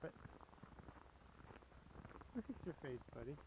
Drop. Look at your face, buddy.